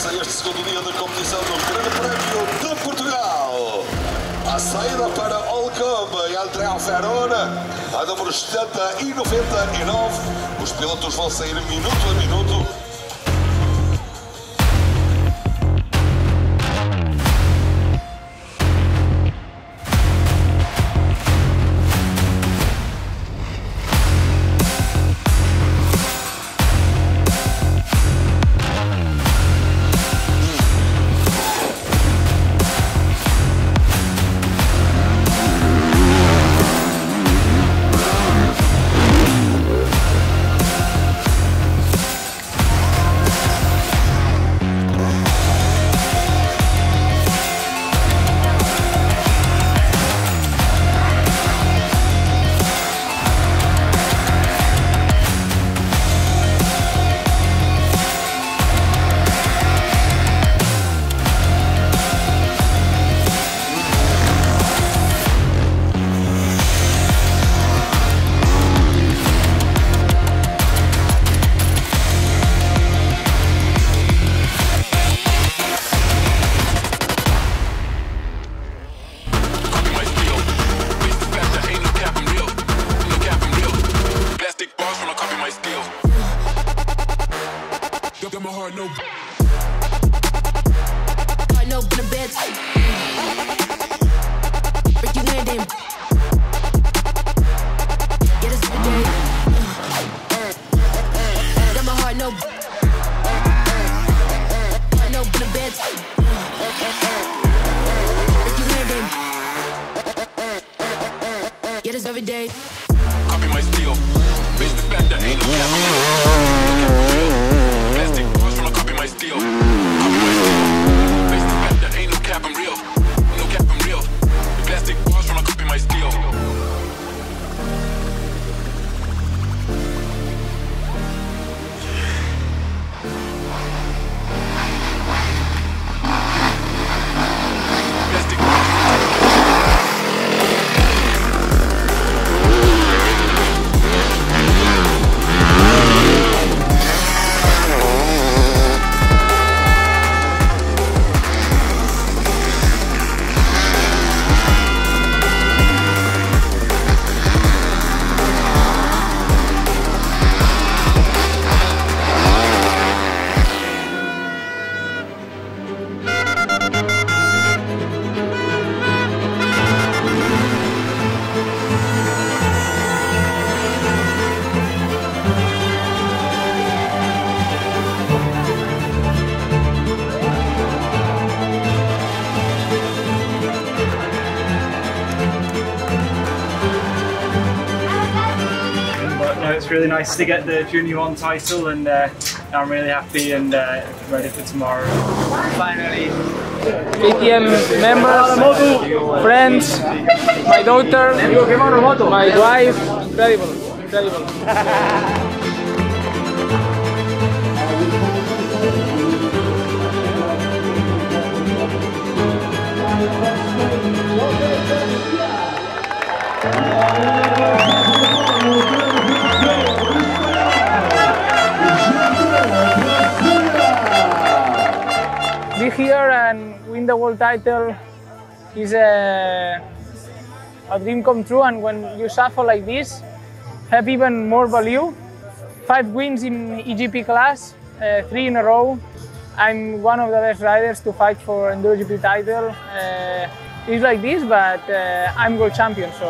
segundo dia da competição do Grande Prémio de Portugal. A saída para Olcombe e Andrea Verona, a número 70 e 99. Os pilotos vão sair minuto a minuto. Know in the bed. Ricky Landon. Get it's really nice to get the Junior One title, and uh, I'm really happy and uh, ready for tomorrow. finally. KTM members, friends, my daughter, my wife, incredible, incredible. Be here and win the world title is a, a dream come true, and when you suffer like this, have even more value. Five wins in EGP class, uh, three in a row. I'm one of the best riders to fight for Enduro GP title. Uh, it's like this, but uh, I'm world champion, so